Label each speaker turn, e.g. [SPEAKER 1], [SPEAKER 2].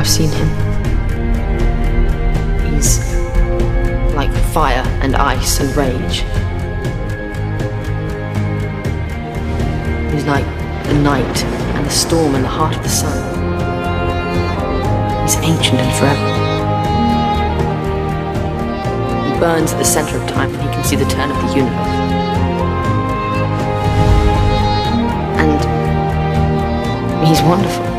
[SPEAKER 1] I've seen him. He's like fire and ice and rage. He's like the night and the storm and the heart of the sun. He's ancient and forever. He burns at the center of time and he can see the turn of the universe. And he's wonderful.